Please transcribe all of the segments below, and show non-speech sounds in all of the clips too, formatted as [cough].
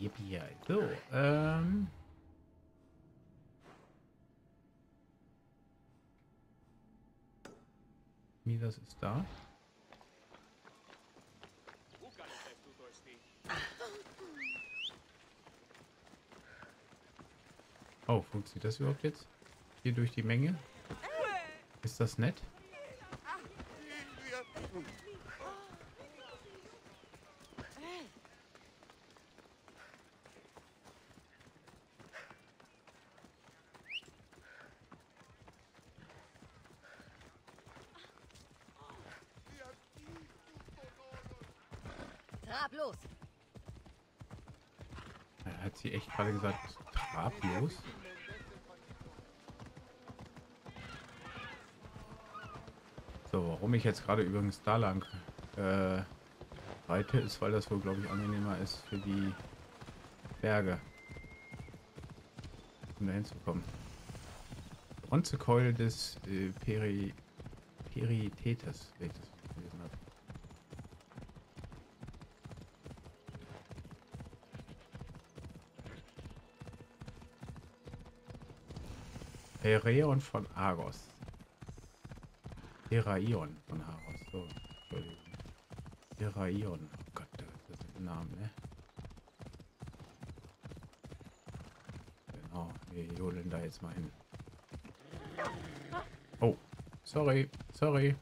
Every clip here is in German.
Yippie. So, ähm. Midas ist da. Oh, funktioniert das überhaupt jetzt? Hier durch die Menge? Ist das nett? Trab los! Er hat sie echt gerade gesagt, trablos. So, warum ich jetzt gerade übrigens da lang äh, reite, ist, weil das wohl, glaube ich, angenehmer ist für die Berge. Um da hinzukommen. Bronzekeule des äh, Peri Peritetes, wenn ich das gelesen habe. Pereon von Argos. Heraion von Argos. So, Entschuldigung. Heraion. Oh Gott, das ist ein Name, ne? Genau, wir jodeln da jetzt mal hin. Oh, sorry, sorry.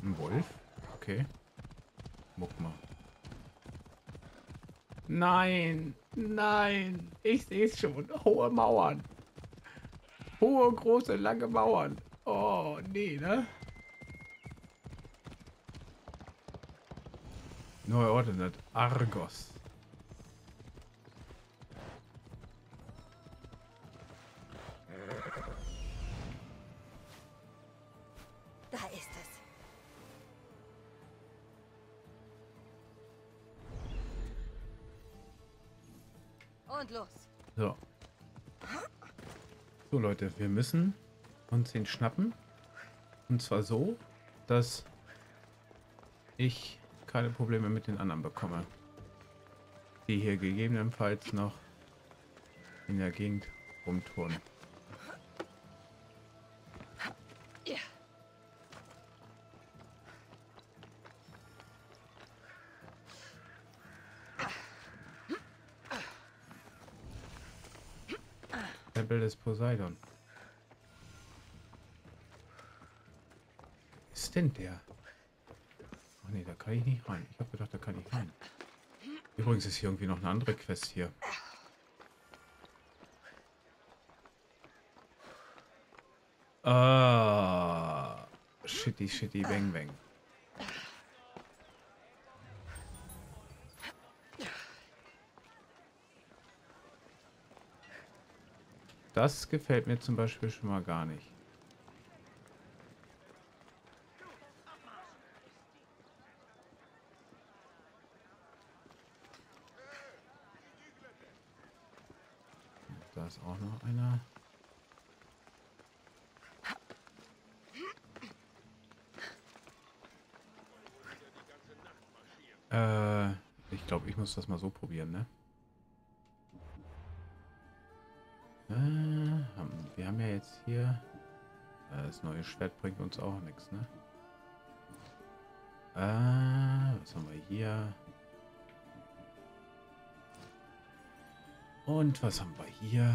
Ein Wolf? Okay. Muck mal. Nein, nein, ich sehe es schon. Hohe Mauern. Hohe, große, lange Mauern. Oh, nee, ne? Neu ordnet. Argos. Leute, wir müssen uns den schnappen. Und zwar so, dass ich keine Probleme mit den anderen bekomme. Die hier gegebenenfalls noch in der Gegend rumtouren. Poseidon. ist denn der? Ach nee, da kann ich nicht rein. Ich habe gedacht, da kann ich rein. Übrigens ist hier irgendwie noch eine andere Quest hier. Ah, shitty, shitty, bang, bang. Das gefällt mir zum Beispiel schon mal gar nicht. Da ist auch noch einer. Äh, ich glaube, ich muss das mal so probieren, ne? Äh, wir jetzt hier... Äh, das neue Schwert bringt uns auch nichts, ne? Äh, was haben wir hier? Und was haben wir hier?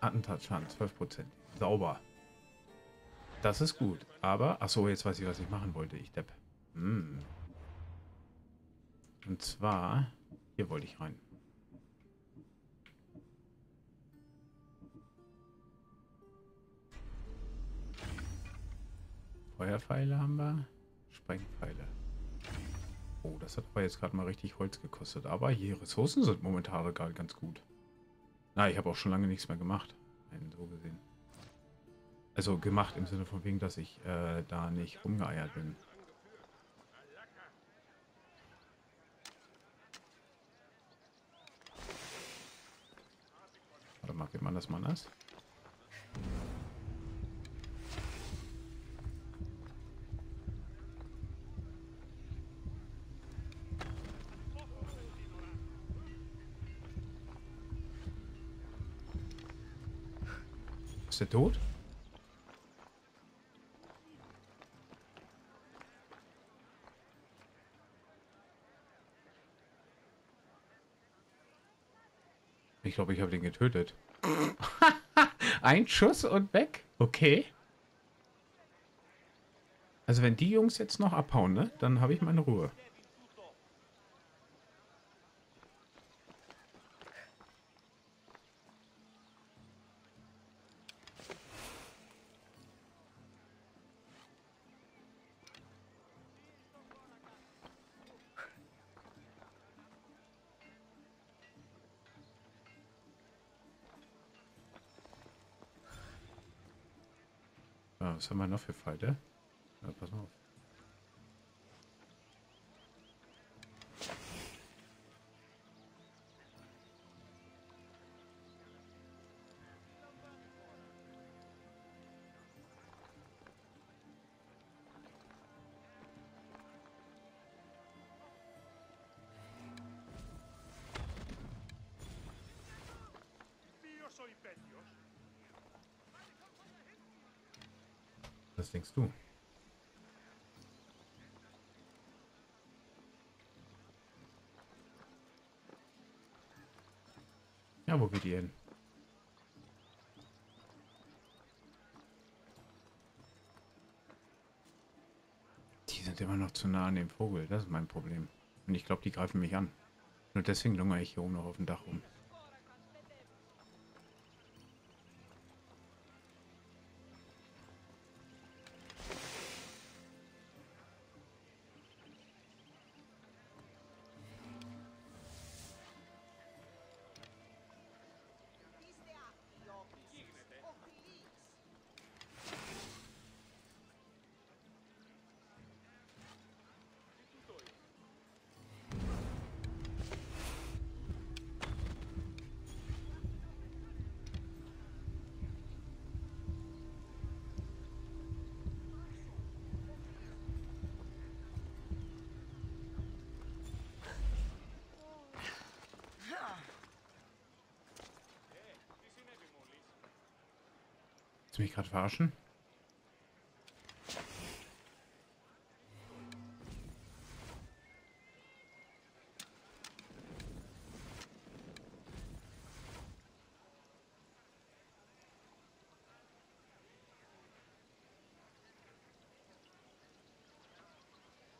Attentatschaden, 12%. Sauber. Das ist gut. Aber, ach so, jetzt weiß ich, was ich machen wollte. Ich depp. Hm. Und zwar, hier wollte ich rein. Feuerpfeile haben wir. Sprengpfeile. Oh, das hat aber jetzt gerade mal richtig Holz gekostet. Aber hier Ressourcen sind momentan gerade ganz gut. Na, ich habe auch schon lange nichts mehr gemacht. Nein, so gesehen. Also gemacht im Sinne von wegen, dass ich äh, da nicht rumgeeiert bin. Warte mal, wie man das mal das? Ist der tot? Ich glaube, ich habe den getötet. [laughs] Ein Schuss und weg? Okay. Also wenn die Jungs jetzt noch abhauen, ne? Dann habe ich meine Ruhe. Was haben wir noch für Pfeile? Ja, pass mal auf. Was denkst du? Ja, wo geht ihr hin? Die sind immer noch zu nah an dem Vogel. Das ist mein Problem. Und ich glaube, die greifen mich an. Nur deswegen lungere ich hier oben noch auf dem Dach rum. Du mich gerade verarschen?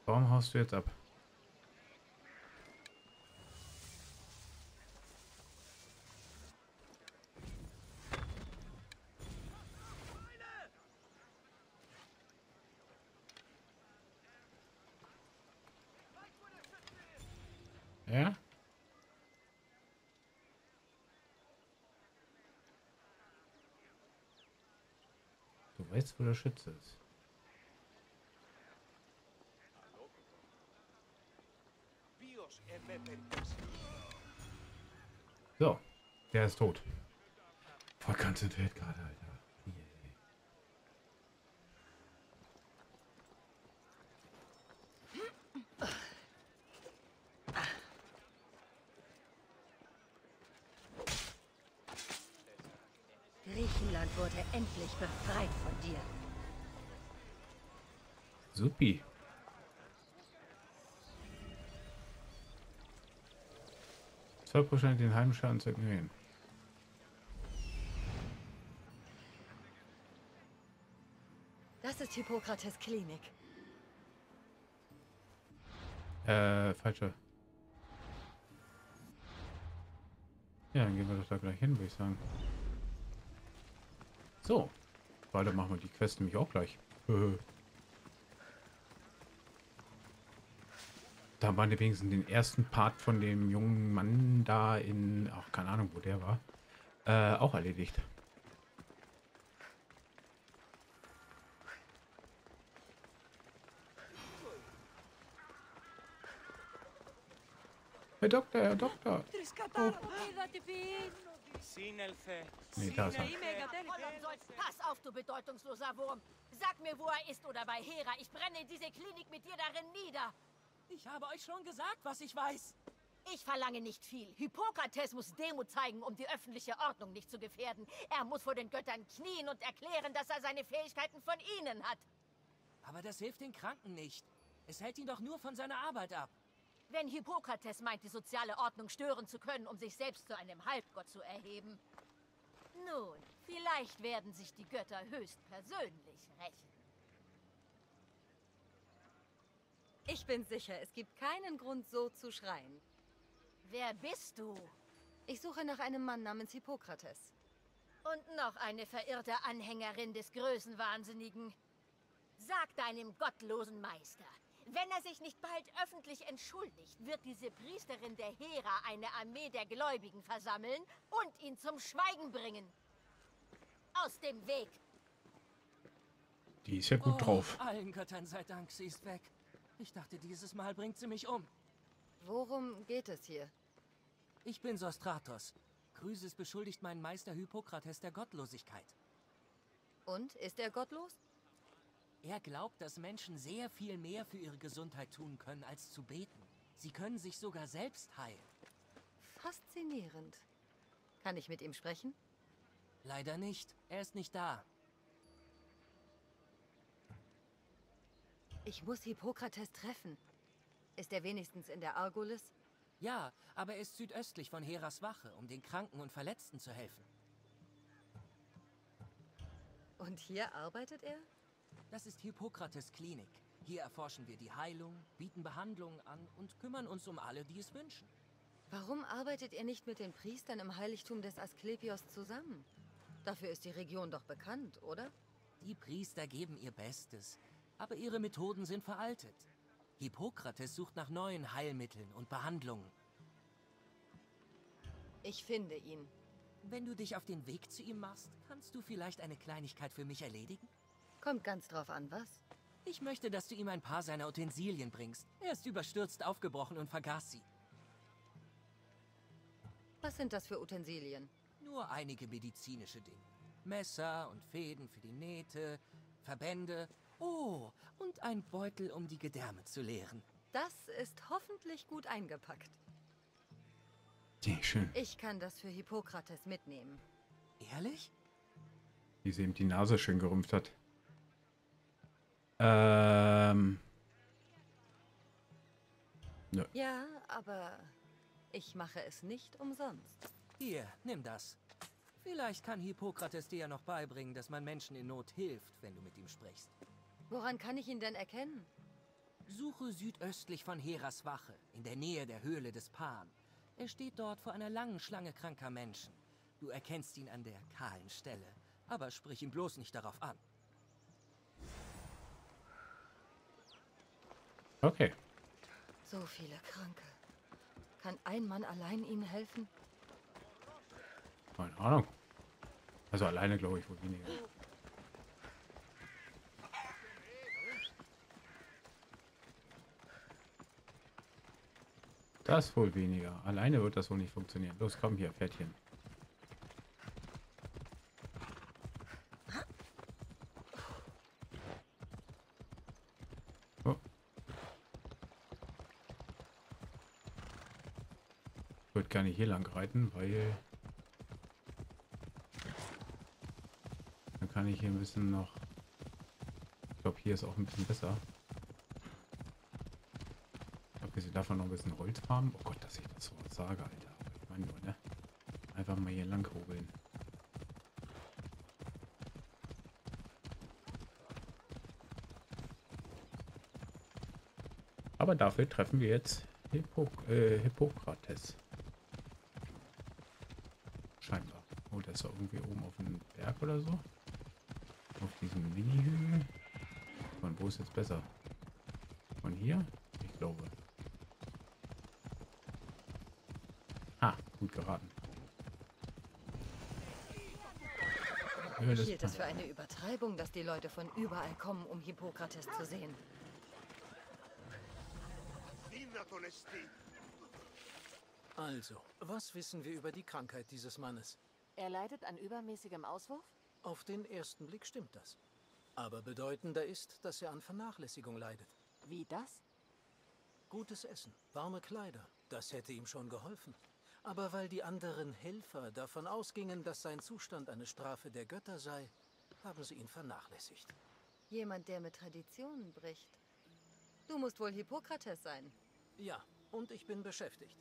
Warum haust du jetzt ab? Ja? Du weißt, wo der Schütze ist. So, der ist tot. Voll konzentriert gerade, Alter. Yeah. Griechenland wurde endlich befreit von dir. Supi. Zwei Prozent den Heimschaden zu ignorieren. Das ist Hippokrates Klinik. Äh, falsche. Ja, dann gehen wir doch da gleich hin, würde ich sagen. So. Weil dann machen wir die Quest nämlich auch gleich. [laughs] Da waren wir wenigstens den ersten Part von dem jungen Mann da in, auch keine Ahnung, wo der war, äh, auch erledigt. Herr Doktor, Herr Doktor. Oh. Nee, da ist er. Pass auf, du bedeutungsloser Wurm. Sag mir, wo er ist oder bei Hera. Ich brenne diese Klinik mit dir darin nieder. Ich habe euch schon gesagt, was ich weiß. Ich verlange nicht viel. Hippokrates muss Demut zeigen, um die öffentliche Ordnung nicht zu gefährden. Er muss vor den Göttern knien und erklären, dass er seine Fähigkeiten von ihnen hat. Aber das hilft den Kranken nicht. Es hält ihn doch nur von seiner Arbeit ab. Wenn Hippokrates meint, die soziale Ordnung stören zu können, um sich selbst zu einem Halbgott zu erheben. Nun, vielleicht werden sich die Götter höchstpersönlich rächen. Bin sicher, es gibt keinen Grund, so zu schreien. Wer bist du? Ich suche nach einem Mann namens Hippokrates. Und noch eine verirrte Anhängerin des Größenwahnsinnigen. Sag deinem gottlosen Meister, wenn er sich nicht bald öffentlich entschuldigt, wird diese Priesterin der Hera eine Armee der Gläubigen versammeln und ihn zum Schweigen bringen. Aus dem Weg! Die ist ja gut oh, drauf. Allen Göttern sei Dank, sie ist weg. Ich dachte, dieses Mal bringt sie mich um. Worum geht es hier? Ich bin Sostratos. Chrysis beschuldigt meinen Meister Hippokrates der Gottlosigkeit. Und? Ist er gottlos? Er glaubt, dass Menschen sehr viel mehr für ihre Gesundheit tun können, als zu beten. Sie können sich sogar selbst heilen. Faszinierend. Kann ich mit ihm sprechen? Leider nicht. Er ist nicht da. Ich muss Hippokrates treffen. Ist er wenigstens in der Argolis? Ja, aber er ist südöstlich von Heras Wache, um den Kranken und Verletzten zu helfen. Und hier arbeitet er? Das ist Hippokrates Klinik. Hier erforschen wir die Heilung, bieten Behandlungen an und kümmern uns um alle, die es wünschen. Warum arbeitet ihr nicht mit den Priestern im Heiligtum des Asklepios zusammen? Dafür ist die Region doch bekannt, oder? Die Priester geben ihr Bestes, aber ihre Methoden sind veraltet. Hippokrates sucht nach neuen Heilmitteln und Behandlungen. Ich finde ihn. Wenn du dich auf den Weg zu ihm machst, kannst du vielleicht eine Kleinigkeit für mich erledigen? Kommt ganz drauf an, was? Ich möchte, dass du ihm ein paar seiner Utensilien bringst. Er ist überstürzt aufgebrochen und vergaß sie. Was sind das für Utensilien? Nur einige medizinische Dinge. Messer und Fäden für die Nähte, Verbände. Oh, und ein Beutel, um die Gedärme zu leeren. Das ist hoffentlich gut eingepackt. Ja, schön. Ich kann das für Hippokrates mitnehmen. Ehrlich? Wie sie ihm die Nase schön gerümpft hat. Ähm. Nö. Ja, aber ich mache es nicht umsonst. Hier, nimm das. Vielleicht kann Hippokrates dir ja noch beibringen, dass man Menschen in Not hilft, wenn du mit ihm sprichst. Woran kann ich ihn denn erkennen? Suche südöstlich von Heras Wache, in der Nähe der Höhle des Pan. Er steht dort vor einer langen Schlange kranker Menschen. Du erkennst ihn an der kahlen Stelle, aber sprich ihn bloß nicht darauf an. Okay. So viele Kranke. Kann ein Mann allein ihnen helfen? Keine Ahnung. Also alleine glaube ich wohl weniger. Das wohl weniger. Alleine wird das wohl nicht funktionieren. Los, komm hier, Pferdchen. Oh. Ich würde gar nicht hier lang reiten, weil dann kann ich hier ein bisschen noch. Ich glaube, hier ist auch ein bisschen besser. Abgesehen davon noch ein bisschen Holz farmen. Oh Gott, dass ich das so sage, Alter. Ich meine nur, ne? Einfach mal hier lang hobeln. Aber dafür treffen wir jetzt Hippo äh, Hippokrates. Scheinbar. Oh, der ist doch irgendwie oben auf dem Berg oder so. Auf diesem Mini-Hügel. Von wo ist jetzt besser? Von hier? Ich glaube. Ah, gut geraten. Ich hielt es für eine Übertreibung, dass die Leute von überall kommen, um Hippokrates zu sehen. Also, was wissen wir über die Krankheit dieses Mannes? Er leidet an übermäßigem Auswurf? Auf den ersten Blick stimmt das. Aber bedeutender ist, dass er an Vernachlässigung leidet. Wie das? Gutes Essen, warme Kleider, Das hätte ihm schon geholfen. Aber weil die anderen Helfer davon ausgingen, dass sein Zustand eine Strafe der Götter sei, haben sie ihn vernachlässigt. Jemand, der mit Traditionen bricht. Du musst wohl Hippokrates sein. Ja, und ich bin beschäftigt.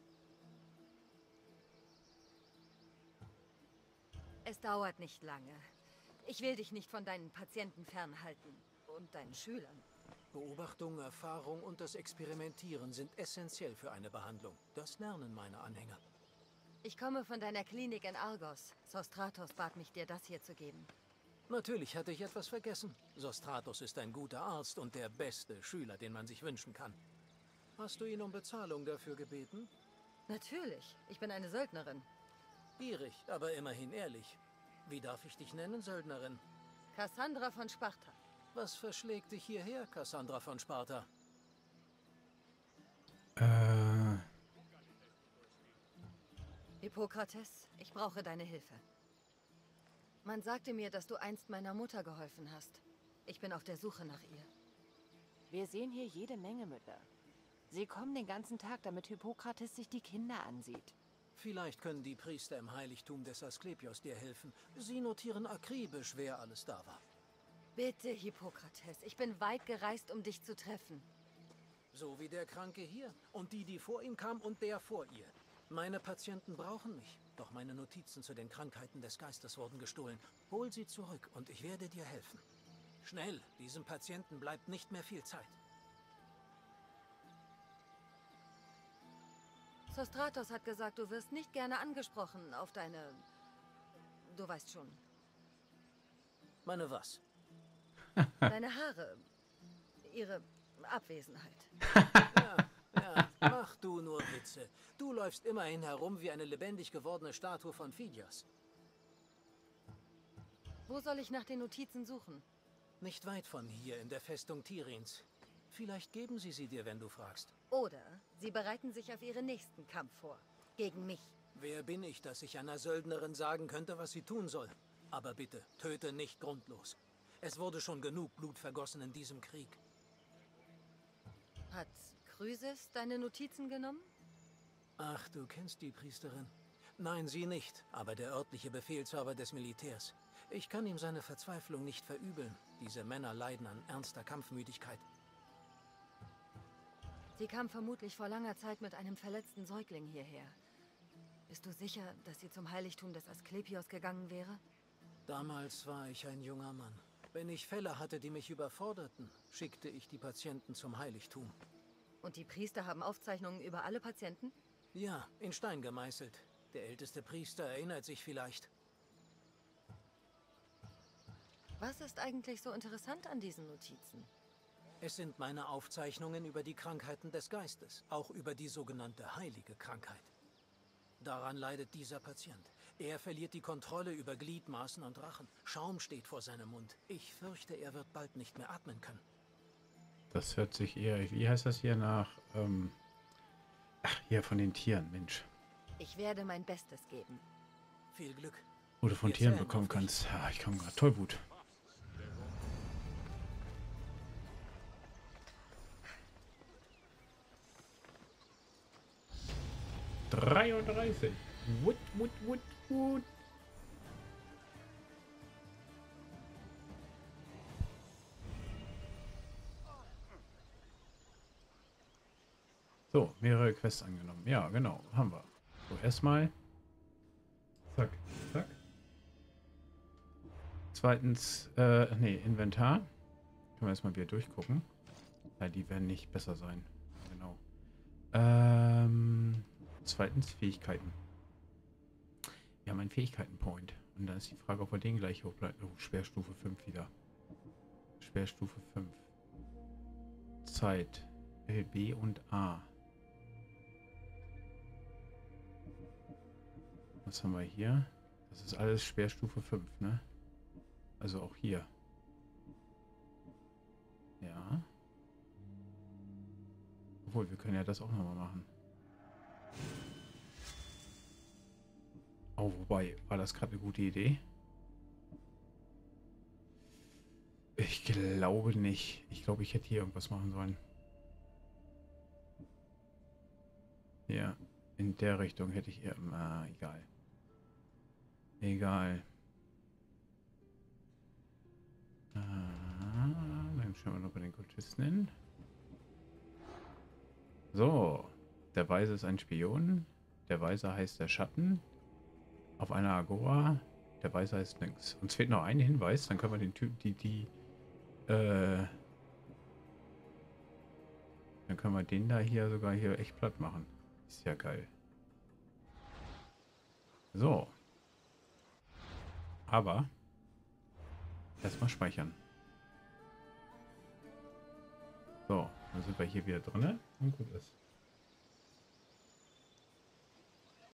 Es dauert nicht lange. Ich will dich nicht von deinen Patienten fernhalten. Und deinen Schülern. Beobachtung, Erfahrung und das Experimentieren sind essentiell für eine Behandlung. Das lernen meine Anhänger. Ich komme von deiner Klinik in Argos. Sostratos bat mich, dir das hier zu geben. Natürlich hatte ich etwas vergessen. Sostratos ist ein guter Arzt und der beste Schüler, den man sich wünschen kann. Hast du ihn um Bezahlung dafür gebeten? Natürlich. Ich bin eine Söldnerin. Gierig, aber immerhin ehrlich. Wie darf ich dich nennen, Söldnerin? Cassandra von Sparta. Was verschlägt dich hierher, Cassandra von Sparta? Äh, Hippokrates, ich brauche deine Hilfe. Man sagte mir, dass du einst meiner Mutter geholfen hast. Ich bin auf der Suche nach ihr. Wir sehen hier jede Menge Mütter. Sie kommen den ganzen Tag, damit Hippokrates sich die Kinder ansieht. Vielleicht können die Priester im Heiligtum des Asklepios dir helfen. Sie notieren akribisch, wer alles da war. Bitte, Hippokrates, ich bin weit gereist, um dich zu treffen. So wie der Kranke hier und die, die vor ihm kam und der vor ihr. Meine Patienten brauchen mich, doch meine Notizen zu den Krankheiten des Geistes wurden gestohlen. Hol sie zurück und ich werde dir helfen. Schnell, diesem Patienten bleibt nicht mehr viel Zeit. Sostratos hat gesagt, du wirst nicht gerne angesprochen auf deine... Du weißt schon. Meine was? Deine Haare. Ihre Abwesenheit. [laughs] Ja, ja, mach du nur Witze. Du läufst immerhin herum wie eine lebendig gewordene Statue von Phidias. Wo soll ich nach den Notizen suchen? Nicht weit von hier, in der Festung Tirins. Vielleicht geben sie sie dir, wenn du fragst. Oder sie bereiten sich auf ihren nächsten Kampf vor. Gegen mich. Wer bin ich, dass ich einer Söldnerin sagen könnte, was sie tun soll? Aber bitte, töte nicht grundlos. Es wurde schon genug Blut vergossen in diesem Krieg. Hat Chrysis deine Notizen genommen? Ach, du kennst die Priesterin. Nein, sie nicht, aber der örtliche Befehlshaber des Militärs. Ich kann ihm seine Verzweiflung nicht verübeln. Diese Männer leiden an ernster Kampfmüdigkeit. Sie kam vermutlich vor langer Zeit mit einem verletzten Säugling hierher. Bist du sicher, dass sie zum Heiligtum des Asklepios gegangen wäre? Damals war ich ein junger Mann. Wenn ich Fälle hatte, die mich überforderten, schickte ich die Patienten zum Heiligtum. Und die Priester haben Aufzeichnungen über alle Patienten? Ja, in Stein gemeißelt. Der älteste Priester erinnert sich vielleicht. Was ist eigentlich so interessant an diesen Notizen? Es sind meine Aufzeichnungen über die Krankheiten des Geistes, auch über die sogenannte heilige Krankheit. Daran leidet dieser Patient. Er verliert die Kontrolle über Gliedmaßen und Rachen. Schaum steht vor seinem Mund. Ich fürchte, er wird bald nicht mehr atmen können. Das hört sich eher, wie heißt das hier nach, ähm, ach, hier von den Tieren, Mensch. Ich werde mein Bestes geben. Viel Glück. Du von Wir Tieren bekommen kannst. Ja, ich komme gerade. Tollwut. Dreiunddreißig. Wut, wut, wut, wut. So, mehrere Quests angenommen. Ja, genau, haben wir. So, erstmal. Zack, zack. Zweitens, äh, nee, Inventar. Können wir erstmal wieder durchgucken. Ja, die werden nicht besser sein. Genau. Ähm, zweitens, Fähigkeiten. Wir haben einen Fähigkeiten-Point. Und dann ist die Frage, ob wir den gleich hochbleiben. Oh, Schwerstufe 5 wieder. Schwerstufe 5. Zeit. B und A. Was haben wir hier? Das ist alles Schwerstufe 5, ne? Also auch hier. Ja. Obwohl, wir können ja das auch nochmal machen. Oh, wobei, war das gerade eine gute Idee? Ich glaube nicht. Ich glaube, ich hätte hier irgendwas machen sollen. Ja, in der Richtung hätte ich eher... Ah, egal. Egal. Ah, dann schauen wir noch bei den Kultisten. So. Der Weise ist ein Spion. Der Weise heißt der Schatten. Auf einer Agora. Der Weise heißt nix. Uns fehlt noch ein Hinweis, dann können wir den Typ, die, die, äh, dann können wir den da hier sogar hier echt platt machen. Ist ja geil. So. Aber erstmal speichern. So, dann sind wir hier wieder drin und gut ist.